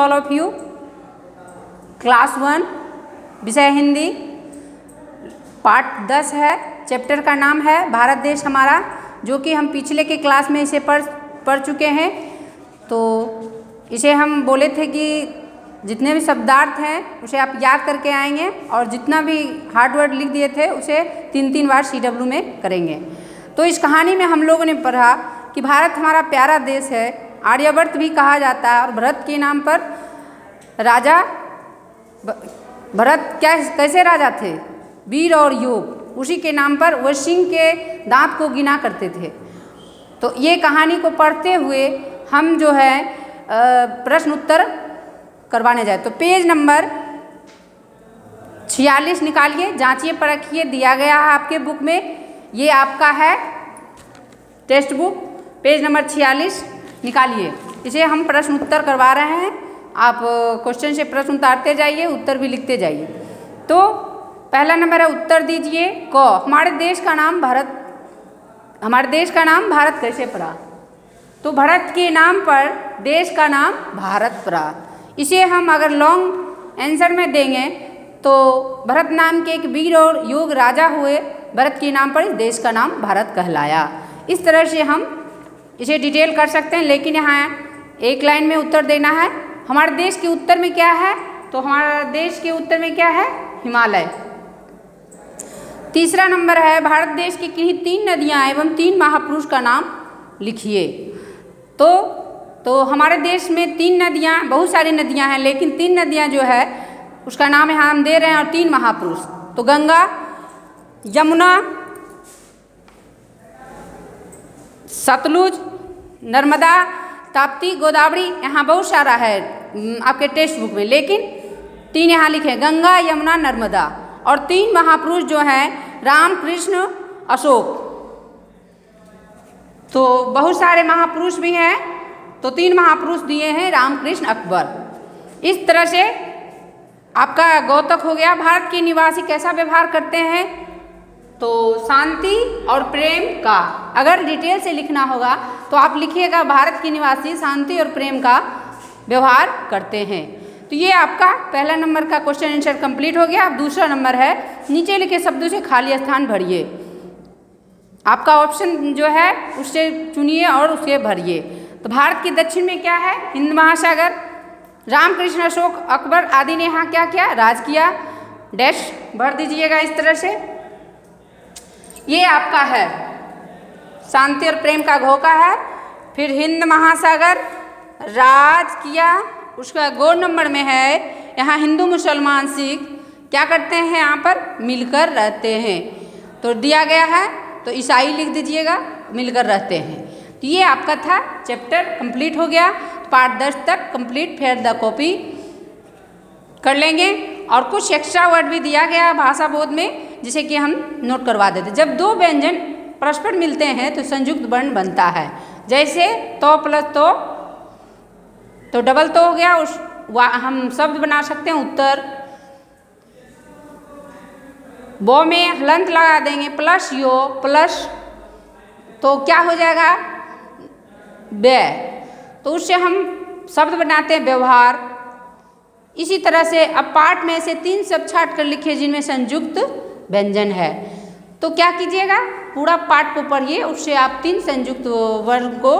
All of you class one विषय Hindi part दस है चैप्टर का नाम है, भारत देश हमारा, जो कि हम पिछले के क्लास में इसे पढ़ पढ़ चुके हैं। तो इसे हम बोले थे कि जितने भी शब्दार्थ हैं, उसे आप याद करके आएँगे और जितना भी हार्ड वर्ड लिख दिए थे, उसे तीन तीन बार सी डब्ल्यू में करेंगे। तो इस कहानी में हम लोगों ने पढ़ा कि भारत हमारा प्यारा देश है आर्यवर्त भी कहा जाता है और भरत के नाम पर राजा भरत क्या कैसे राजा थे? वीर और योग, उसी के नाम पर वह सिंह के दांत को गिना करते थे। तो ये कहानी को पढ़ते हुए हम जो है प्रश्न उत्तर करवाने जाए। तो पेज नंबर छियालीस निकालिए, जांचिए, परखिए, दिया गया है आपके बुक में। ये आपका है टेक्स्ट बुक। पेज नंबर छियालीस। निकालिए। इसे हम प्रश्न उत्तर करवा रहे हैं। आप क्वेश्चन से प्रश्न उतारते जाइए, उत्तर भी लिखते जाइए। तो पहला नंबर है उत्तर दीजिए, क। हमारे देश का नाम भारत, हमारे देश का नाम भारत कैसे पड़ा? तो भारत के नाम पर देश का नाम भारत पड़ा। इसे हम अगर लॉन्ग आंसर में देंगे तो भरत नाम के एक वीर और योग राजा हुए। भरत के नाम पर इस देश का नाम भारत कहलाया। इस तरह से हम इसे डिटेल कर सकते हैं, लेकिन यहाँ एक लाइन में उत्तर देना है। हमारे देश के उत्तर में क्या है? तो हमारा देश के उत्तर में क्या है? हिमालय। तीसरा नंबर है, भारत देश की किन्हीं तीन नदियाँ एवं तीन महापुरुष का नाम लिखिए। तो तो हमारे देश में तीन नदियाँ, बहुत सारी नदियाँ हैं, लेकिन तीन नदियाँ जो है, उसका नाम यहाँ हम दे रहे हैं, और तीन महापुरुष। तो गंगा, यमुना सतलुज, नर्मदा, ताप्ती, गोदावरी, यहाँ बहुत सारा है आपके टेक्स्ट बुक में। लेकिन तीन यहाँ लिखे गंगा, यमुना, नर्मदा। और तीन महापुरुष जो हैं राम कृष्ण अशोक। तो बहुत सारे महापुरुष भी हैं तो तीन महापुरुष दिए हैं, रामकृष्ण अकबर। इस तरह से आपका गौतक हो गया। भारत के निवासी कैसा व्यवहार करते हैं? तो शांति और प्रेम का। अगर डिटेल से लिखना होगा तो आप लिखिएगा, भारत के निवासी शांति और प्रेम का व्यवहार करते हैं। तो ये आपका पहला नंबर का क्वेश्चन आंसर कंप्लीट हो गया। अब दूसरा नंबर है, नीचे लिखे शब्दों से खाली स्थान भरिए। आपका ऑप्शन जो है उससे चुनिए और उसे भरिए। तो भारत के दक्षिण में क्या है? हिंद महासागर, रामकृष्ण अशोक, अकबर आदि ने यहाँ क्या किया? राज किया। डैश भर दीजिएगा इस तरह से। ये आपका है। शांति और प्रेम का घोका है। फिर हिंद महासागर, राज किया, उसका गो नंबर में है। यहाँ हिंदू, मुसलमान, सिख, क्या करते हैं यहाँ पर? मिलकर रहते हैं। तो दिया गया है तो ईसाई लिख दीजिएगा, मिलकर रहते हैं। तो ये आपका था, चैप्टर कंप्लीट हो गया। पार्ट दस तक कंप्लीट फेयर द कॉपी कर लेंगे। और कुछ एक्स्ट्रा वर्ड भी दिया गया भाषा बोध में। जिसे कि हम नोट करवा देते जब दो व्यंजन परस्पर मिलते हैं तो संयुक्त वर्ण बनता है। जैसे तो प्लस तो तो डबल तो हो गया, उस हम शब्द बना सकते हैं उत्तर। बो में हलंत लगा देंगे, प्लस यो, प्लस तो क्या हो जाएगा? बे। तो उससे हम शब्द बनाते हैं व्यवहार। इसी तरह से अब पाठ में से तीन शब्द छाट कर लिखे जिनमें संयुक्त व्यंजन है। तो क्या कीजिएगा? पूरा पाठ को पढ़िए उससे आप तीन संयुक्त वर्ग को,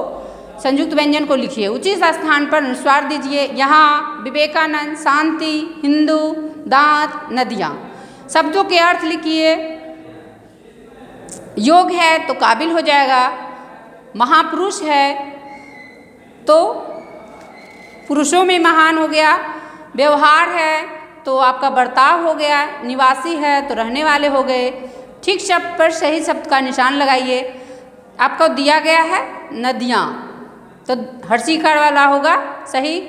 संयुक्त व्यंजन को लिखिए। उचित स्थान पर अनुस्वार दीजिए। यहाँ विवेकानंद, शांति, हिंदू, दांत, नदियाँ। शब्दों के अर्थ लिखिए। योग है तो काबिल हो जाएगा। महापुरुष है तो पुरुषों में महान हो गया। व्यवहार है तो आपका बर्ताव हो गया, निवासी है तो रहने वाले हो गए। ठीक शब्द पर सही शब्द का निशान लगाइए। आपको दिया गया है नदियाँ तो हर्षिकार वाला होगा सही।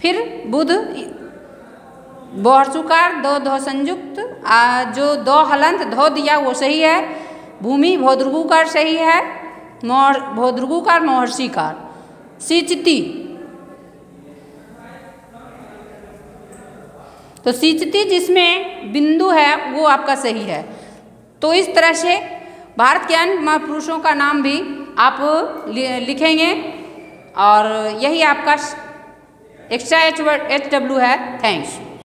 फिर बुध, बोहरसुकार, दो धो संयुक्त आ, जो दो हलंत, धो दिया वो सही है। भूमि, भोद्रगुकार सही है मोर भोद्रगुकार मोहर्षिकार सिंचती तो सिंचती जिसमें बिंदु है, वो आपका सही है। तो इस तरह से भारत के अन्य महापुरुषों का नाम भी आप लिखेंगे और यही आपका एक्स्ट्रा एच एच डब्ल्यू है। थैंक्स